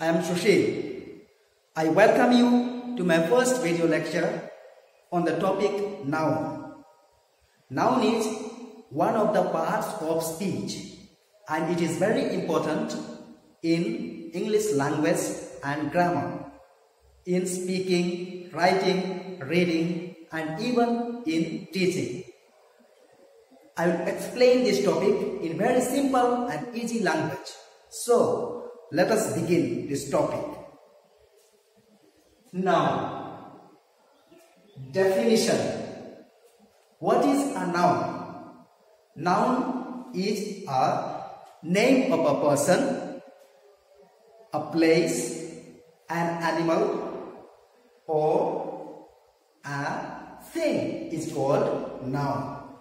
I am Sushil. I welcome you to my first video lecture on the topic noun. Noun is one of the parts of speech and it is very important in English language and grammar, in speaking, writing, reading and even in teaching. I will explain this topic in very simple and easy language. So, let us begin this topic. Noun. Definition. What is a noun? Noun is a name of a person, a place, an animal, or a thing is called noun.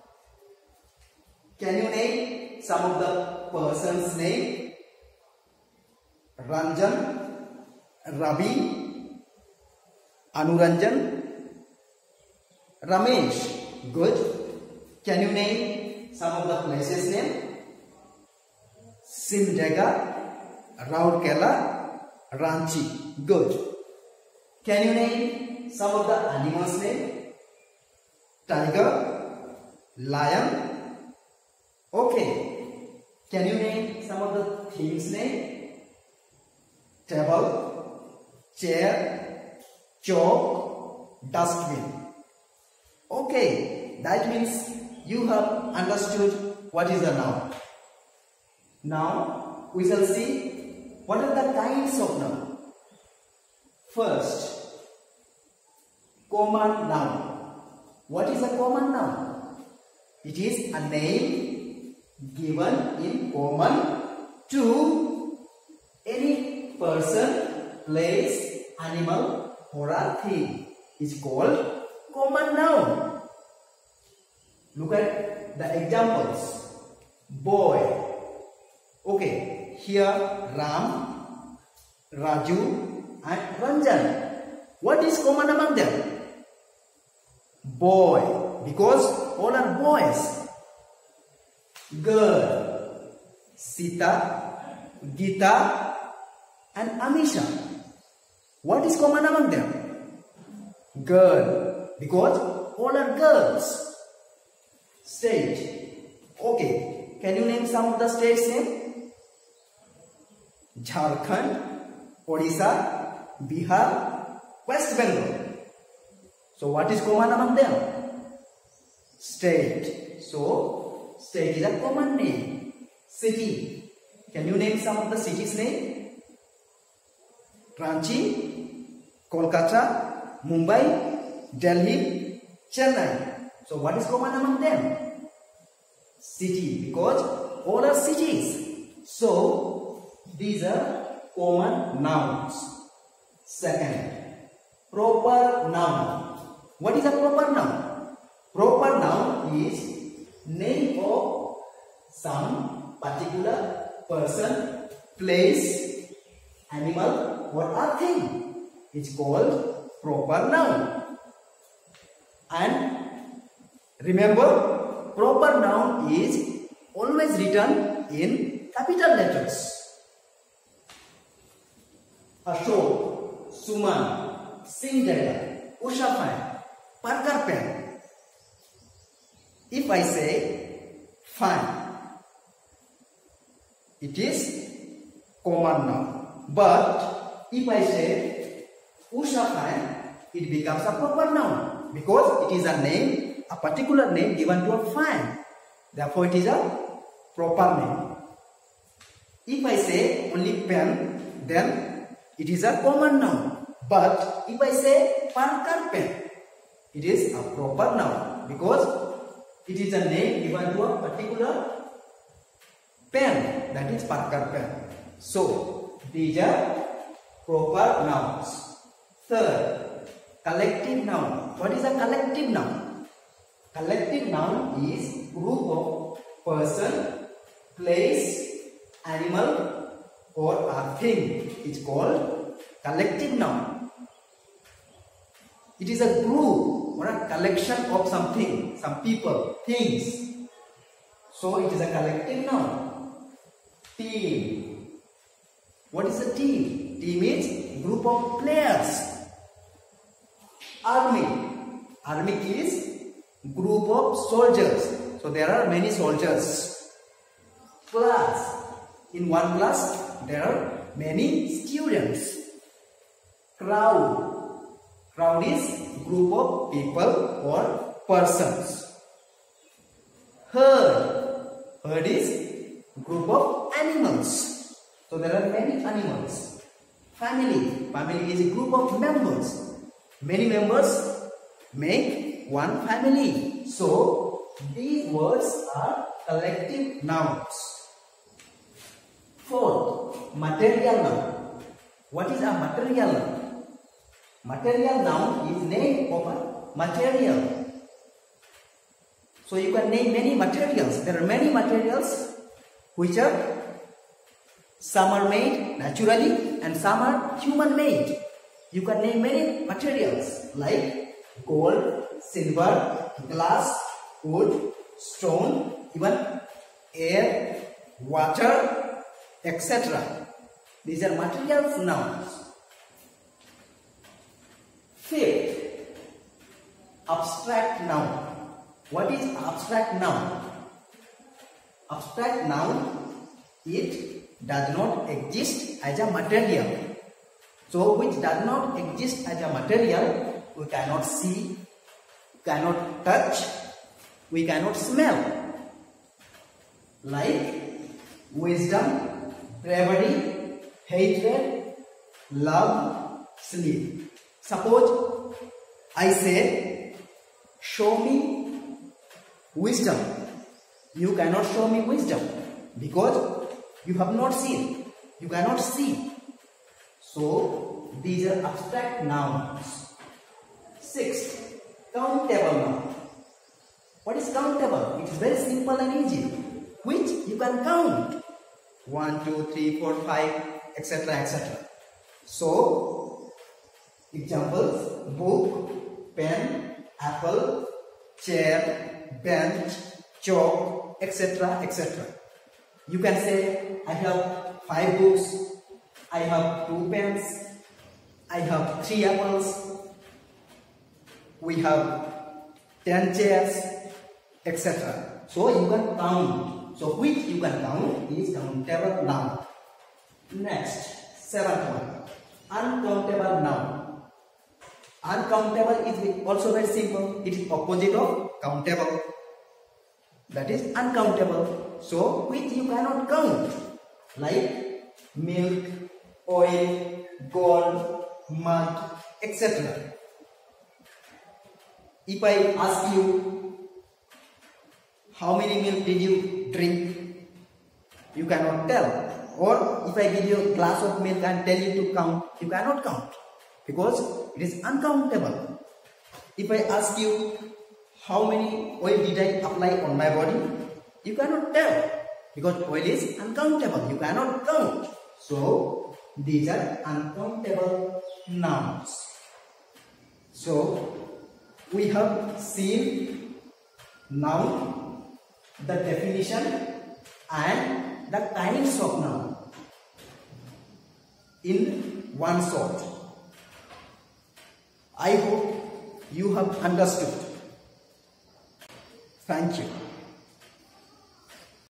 Can you name some of the person's name? Ranjan, Ravi, Anuranjan, Ramesh, good can you name some of the places name Simdega Rourkela Ranchi, good. Can you name some of the animals name tiger lion okay can you name some of the things name Table, chair, chalk, dustbin. Okay. That means you have understood what is a noun. Now we shall see what are the kinds of noun. First, common noun. What is a common noun? It is a name given in common to place, animal or thing is called common noun. Look at the examples. Boy. Okay, here Ram, Raju and Ranjan. What is common among them? Boy, because all are boys girl, Sita, Gita and Amisha. What is common among them? Girl, because all are girls. State. Okay, can you name some of the states name? Jharkhand, Odisha, Bihar, West Bengal. So what is common among them? State. So State is a common name. City. Can you name some of the cities name? Ranchi, Kolkata, Mumbai, Delhi, Chennai. So what is common among them? City because all are cities. So these are common nouns. Second, proper noun. What is a proper noun? Proper noun is name of some particular person, place, animal or a thing is called proper noun. And remember, proper noun is always written in capital letters. Ashok, Suman, Singh Usha Fan, Parker Pen, if I say fine, it is common noun. But if I say Usha it becomes a proper noun because it is a name, a particular name given to a fan. Therefore, it is a proper name. If I say only pen, then it is a common noun. But if I say Parker pen, it is a proper noun because it is a name given to a particular pen that is Parker pen. So these are proper nouns. Third, collective noun. What is a collective noun? Collective noun is group of person, place, animal or a thing It's called collective noun. It is a group or a collection of something, some people, things. So it is a collective noun. Team. What is a team? Team is group of players. Army. Army is group of soldiers. So there are many soldiers. Class. In one class there are many students. Crowd. Crowd is group of people or persons. Herd. Herd is group of animals. So there are many animals. Family. Family is a group of members. Many members make one family. So these words are collective nouns. Fourth, material noun. What is a material noun? Material noun is name of a material. So you can name many materials. There are many materials which are some are made naturally and some are human made. You can name many materials like gold, silver, glass, wood, stone, even air, water, etc. These are materials nouns. Fifth, abstract noun. What is abstract noun? Abstract noun, it does not exist as a material. So which does not exist as a material, we cannot see, cannot touch, we cannot smell. Like wisdom, bravery, hatred, love, sleep. Suppose I say, show me wisdom. You cannot show me wisdom because you have not seen. You cannot see. So, these are abstract nouns. Sixth, countable noun. What is countable? It is very simple and easy. Which you can count. 1, 2, 3, 4, 5, etc. etc. So, examples book, pen, apple, chair, bench, chalk, etc. etc. You can say, I have five books, I have two pens, I have three apples, we have ten chairs, etc. So you can count. So which you can count is countable noun. Next, seventh one, uncountable noun. Uncountable is also very simple. It is opposite of countable. That is uncountable. So, which you cannot count, like milk, oil, gold, mud, etc. If I ask you, how many milk did you drink? You cannot tell. Or if I give you a glass of milk and tell you to count, you cannot count because it is uncountable. If I ask you, how many oil did I apply on my body? You cannot tell because oil is uncountable. You cannot count. So these are uncountable nouns. So we have seen noun, the definition and the kinds of noun in one shot. I hope you have understood. Thank you.